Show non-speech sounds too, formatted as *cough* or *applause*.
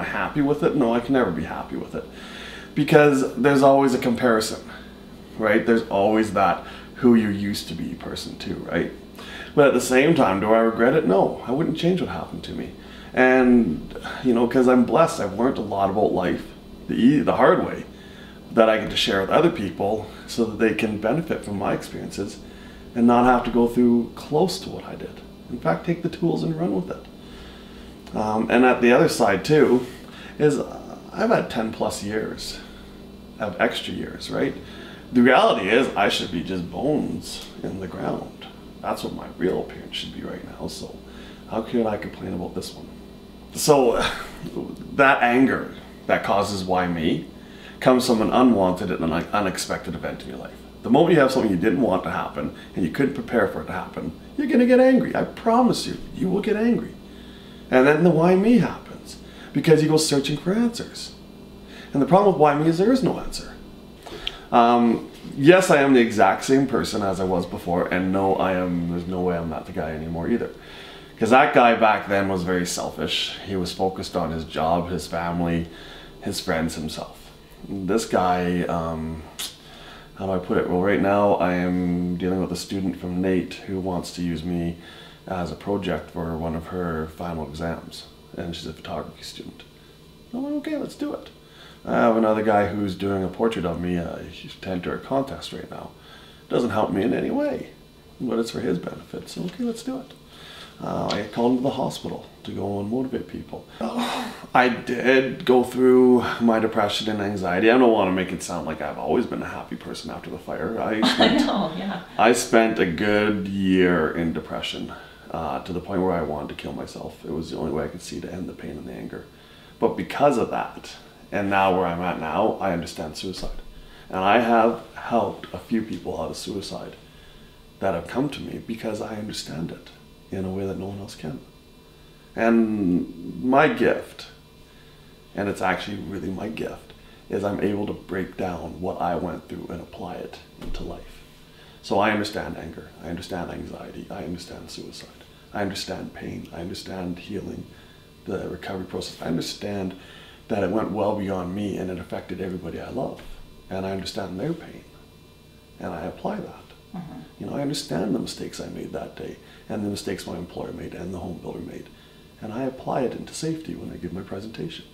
I happy with it? No, I can never be happy with it. Because there's always a comparison, right? There's always that who you used to be person too, right? But at the same time, do I regret it? No, I wouldn't change what happened to me. And, you know, because I'm blessed, I've learned a lot about life the, the hard way that I get to share with other people so that they can benefit from my experiences and not have to go through close to what I did. In fact, take the tools and run with it. Um, and at the other side, too, is I've had 10 plus years of extra years, right? The reality is, I should be just bones in the ground. That's what my real appearance should be right now. So, how can I complain about this one? So, *laughs* that anger that causes why me comes from an unwanted and an unexpected event in your life. The moment you have something you didn't want to happen and you couldn't prepare for it to happen, you're going to get angry. I promise you, you will get angry. And then the why me happens because you go searching for answers. And the problem with why me is there is no answer. Um, yes, I am the exact same person as I was before, and no, I am. There's no way I'm not the guy anymore either. Because that guy back then was very selfish. He was focused on his job, his family, his friends, himself. This guy, um, how do I put it? Well, right now I am dealing with a student from NAIT who wants to use me as a project for one of her final exams, and she's a photography student. I'm like, okay, let's do it. I have another guy who's doing a portrait of me. Uh, he's to enter a contest right now. Doesn't help me in any way, but it's for his benefit. So okay, let's do it. Uh, I called him to the hospital to go and motivate people. *sighs* I did go through my depression and anxiety. I don't want to make it sound like I've always been a happy person after the fire. I, *laughs* spent, I know, yeah. I spent a good year in depression uh, to the point where I wanted to kill myself. It was the only way I could see to end the pain and the anger. But because of that, and now where I'm at now, I understand suicide. And I have helped a few people out of suicide that have come to me because I understand it in a way that no one else can. And my gift, and it's actually really my gift, is I'm able to break down what I went through and apply it into life. So I understand anger, I understand anxiety, I understand suicide, I understand pain, I understand healing, the recovery process, I understand that it went well beyond me and it affected everybody I love. And I understand their pain. And I apply that. Mm-hmm. You know, I understand the mistakes I made that day and the mistakes my employer made and the home builder made. And I apply it into safety when I give my presentation.